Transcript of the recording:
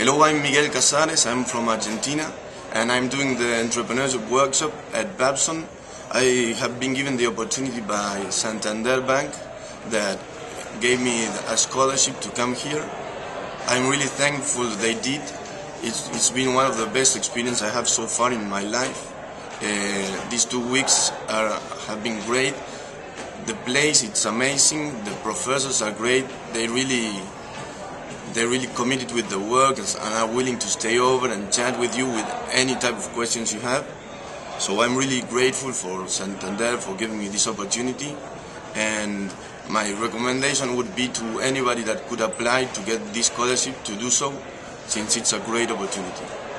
Hello, I'm Miguel Casares. I'm from Argentina, and I'm doing the entrepreneurship workshop at Babson. I have been given the opportunity by Santander Bank that gave me a scholarship to come here. I'm really thankful they did. It's, it's been one of the best experiences I have so far in my life. Uh, these two weeks are, have been great. The place, it's amazing. The professors are great. They really they're really committed with the work and are willing to stay over and chat with you with any type of questions you have. So I'm really grateful for Santander for giving me this opportunity and my recommendation would be to anybody that could apply to get this scholarship to do so since it's a great opportunity.